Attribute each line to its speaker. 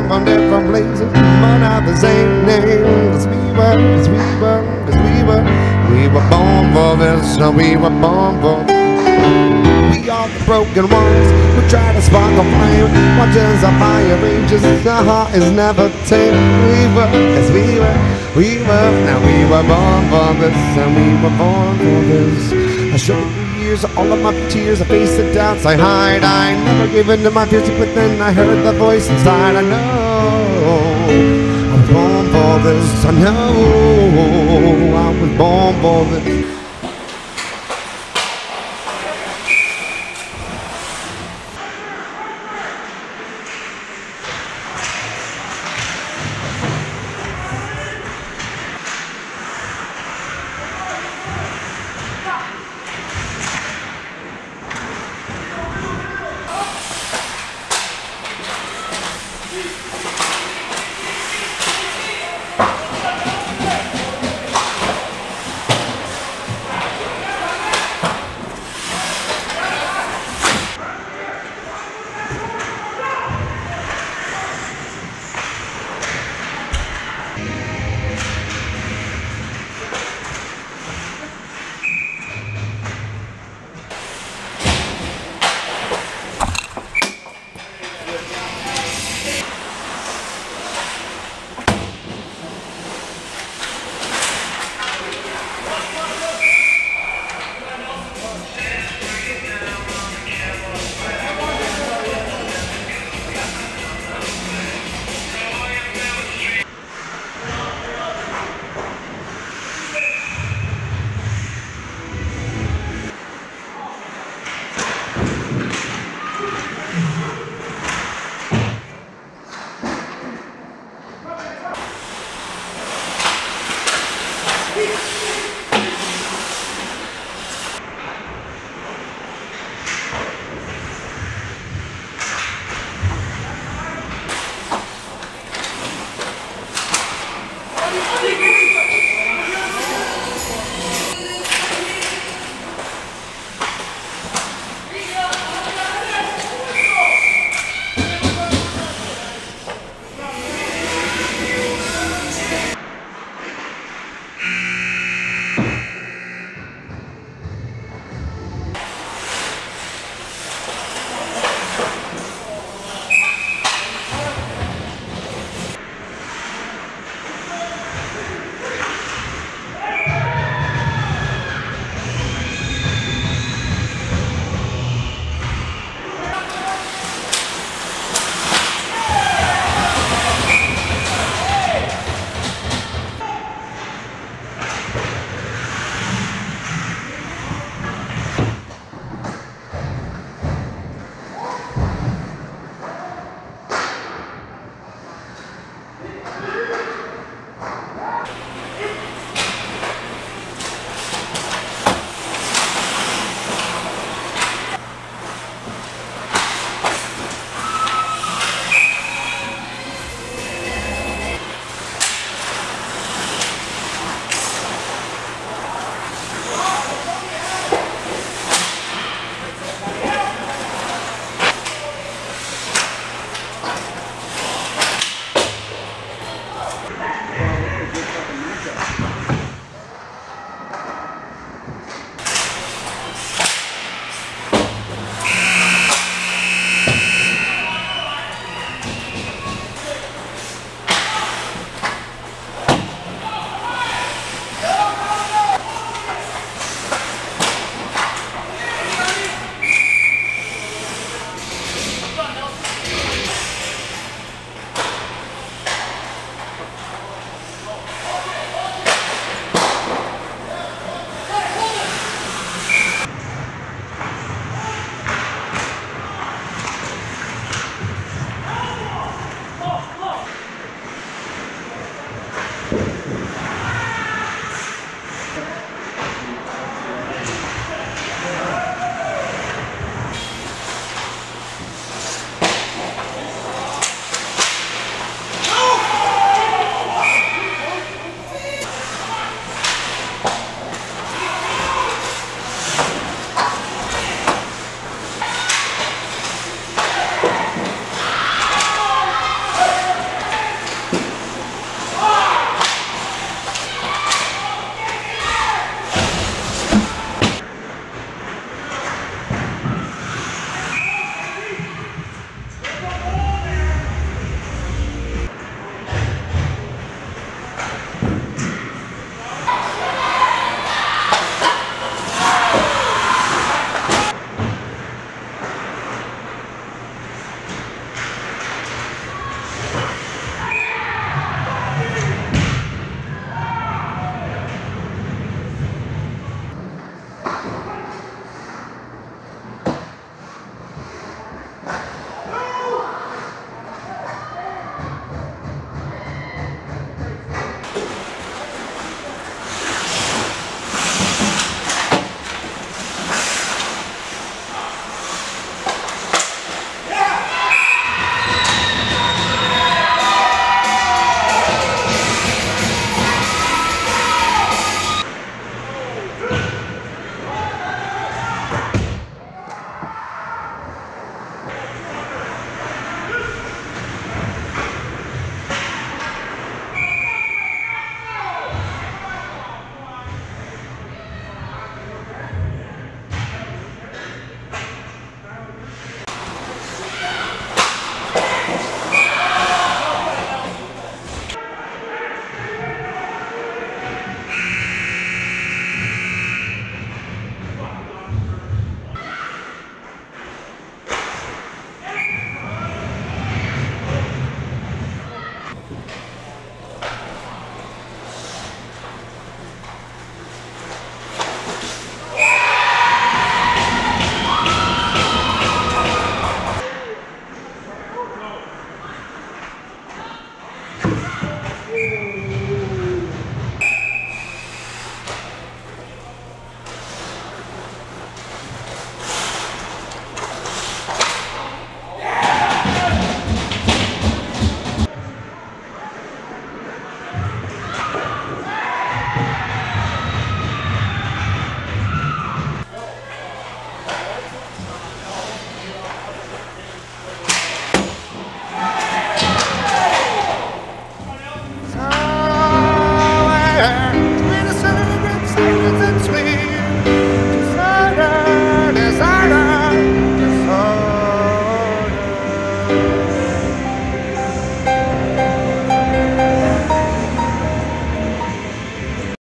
Speaker 1: come from different places, but have the same name. Cause we were, cause we were, cause we were, we were born for this, no, we were born for we are the broken ones who try to spark a flame. Watch as our fire rages, our heart is never tame. We were, cause we were, we were, now we were born for this, and we were born for this. I showed all of my tears, I face the doubts I hide. I never gave in to my fears, but then I heard the voice inside. I know I was born for this. I know I was born for this.